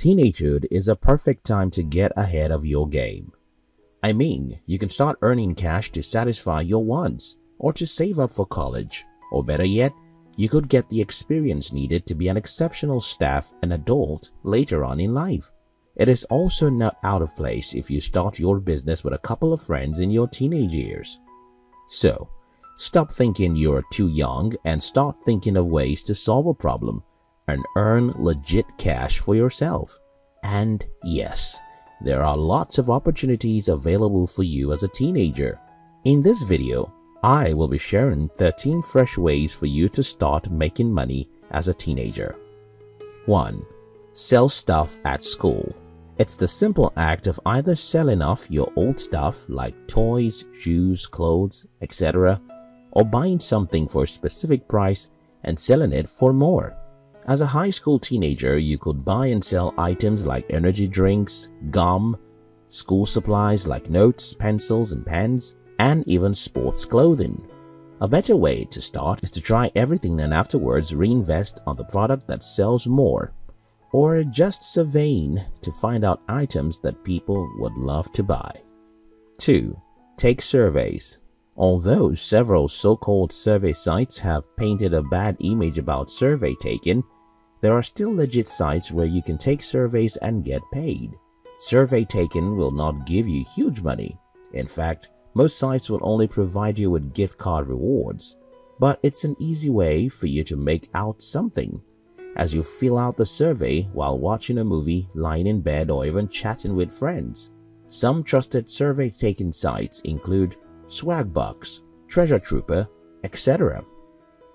teenagehood is a perfect time to get ahead of your game. I mean, you can start earning cash to satisfy your wants or to save up for college, or better yet, you could get the experience needed to be an exceptional staff and adult later on in life. It is also not out of place if you start your business with a couple of friends in your teenage years. So, stop thinking you're too young and start thinking of ways to solve a problem and earn legit cash for yourself. And yes, there are lots of opportunities available for you as a teenager. In this video, I will be sharing 13 fresh ways for you to start making money as a teenager. 1. Sell stuff at school. It's the simple act of either selling off your old stuff like toys, shoes, clothes, etc. or buying something for a specific price and selling it for more. As a high school teenager, you could buy and sell items like energy drinks, gum, school supplies like notes, pencils, and pens, and even sports clothing. A better way to start is to try everything and afterwards reinvest on the product that sells more, or just surveying to find out items that people would love to buy. 2. Take surveys. Although several so-called survey sites have painted a bad image about survey taking, there are still legit sites where you can take surveys and get paid. Survey taking will not give you huge money. In fact, most sites will only provide you with gift card rewards, but it's an easy way for you to make out something. As you fill out the survey while watching a movie, lying in bed or even chatting with friends. Some trusted survey taking sites include Swagbucks, Treasure Trooper, etc.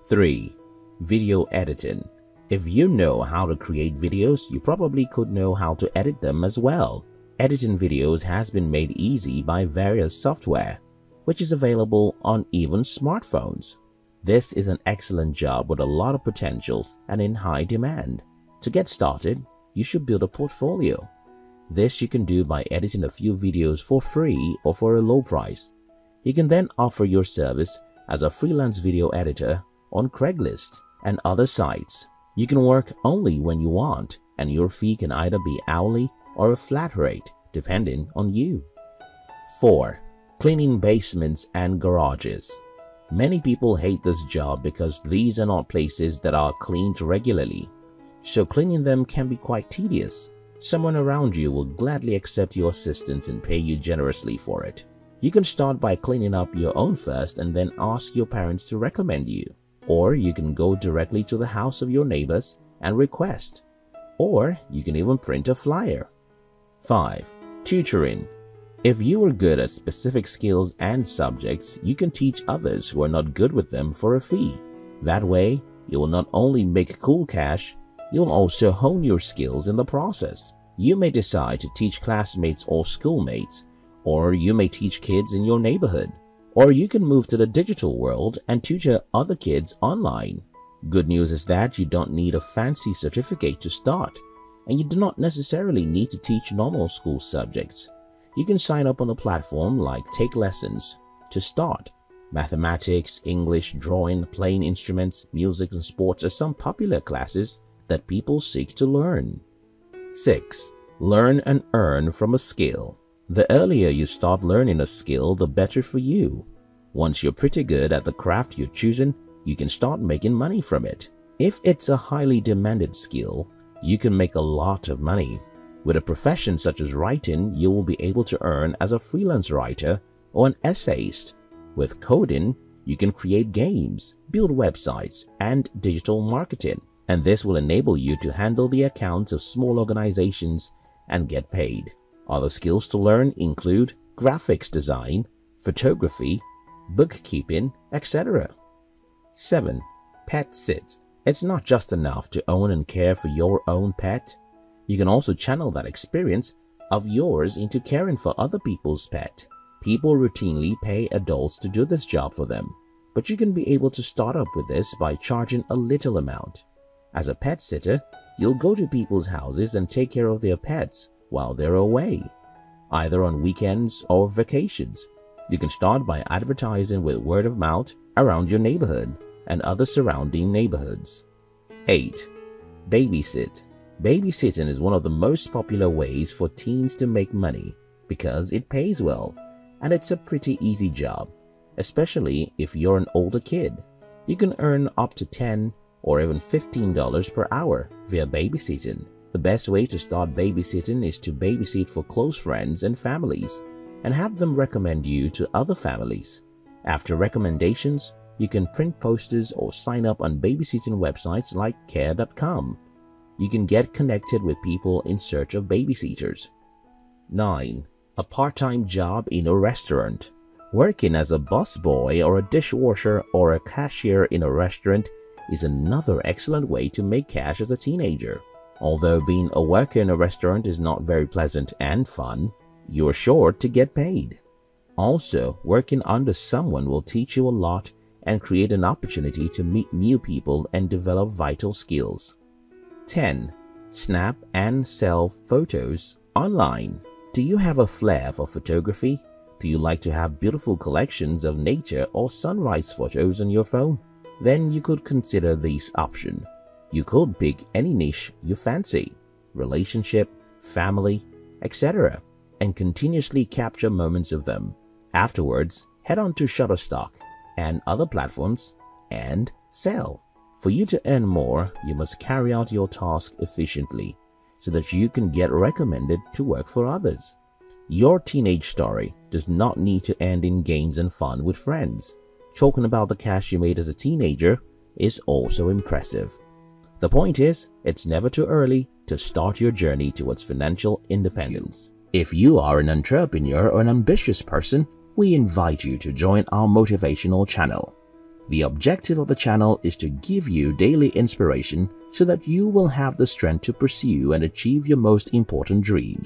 3. Video Editing If you know how to create videos, you probably could know how to edit them as well. Editing videos has been made easy by various software, which is available on even smartphones. This is an excellent job with a lot of potentials and in high demand. To get started, you should build a portfolio. This you can do by editing a few videos for free or for a low price. You can then offer your service as a freelance video editor on Craigslist and other sites. You can work only when you want and your fee can either be hourly or a flat rate depending on you. 4. Cleaning basements and garages. Many people hate this job because these are not places that are cleaned regularly, so cleaning them can be quite tedious. Someone around you will gladly accept your assistance and pay you generously for it. You can start by cleaning up your own first and then ask your parents to recommend you. Or you can go directly to the house of your neighbors and request. Or you can even print a flyer. 5. Tutoring. If you are good at specific skills and subjects, you can teach others who are not good with them for a fee. That way, you will not only make cool cash, you'll also hone your skills in the process. You may decide to teach classmates or schoolmates or you may teach kids in your neighborhood. Or you can move to the digital world and tutor other kids online. Good news is that you don't need a fancy certificate to start, and you do not necessarily need to teach normal school subjects. You can sign up on a platform like Take Lessons to start. Mathematics, English, drawing, playing instruments, music and sports are some popular classes that people seek to learn. 6. Learn and earn from a skill. The earlier you start learning a skill, the better for you. Once you're pretty good at the craft you're choosing, you can start making money from it. If it's a highly demanded skill, you can make a lot of money. With a profession such as writing, you will be able to earn as a freelance writer or an essayist. With coding, you can create games, build websites, and digital marketing, and this will enable you to handle the accounts of small organizations and get paid. Other skills to learn include graphics design, photography, bookkeeping, etc. 7. Pet sit. It's not just enough to own and care for your own pet. You can also channel that experience of yours into caring for other people's pet. People routinely pay adults to do this job for them, but you can be able to start up with this by charging a little amount. As a pet sitter, you'll go to people's houses and take care of their pets while they're away, either on weekends or vacations. You can start by advertising with word of mouth around your neighborhood and other surrounding neighborhoods. 8. Babysit Babysitting is one of the most popular ways for teens to make money because it pays well and it's a pretty easy job, especially if you're an older kid. You can earn up to 10 or even $15 per hour via babysitting. The best way to start babysitting is to babysit for close friends and families and have them recommend you to other families. After recommendations, you can print posters or sign up on babysitting websites like care.com you can get connected with people in search of babysitters. 9. A part-time job in a restaurant. Working as a busboy or a dishwasher or a cashier in a restaurant is another excellent way to make cash as a teenager. Although being a worker in a restaurant is not very pleasant and fun, you're sure to get paid. Also, working under someone will teach you a lot and create an opportunity to meet new people and develop vital skills. 10. Snap and sell photos online. Do you have a flair for photography? Do you like to have beautiful collections of nature or sunrise photos on your phone? Then you could consider this option. You could pick any niche you fancy, relationship, family, etc. and continuously capture moments of them. Afterwards, head on to Shutterstock and other platforms and sell. For you to earn more, you must carry out your task efficiently so that you can get recommended to work for others. Your teenage story does not need to end in games and fun with friends. Talking about the cash you made as a teenager is also impressive. The point is, it's never too early to start your journey towards financial independence. If you are an entrepreneur or an ambitious person, we invite you to join our motivational channel. The objective of the channel is to give you daily inspiration so that you will have the strength to pursue and achieve your most important dreams.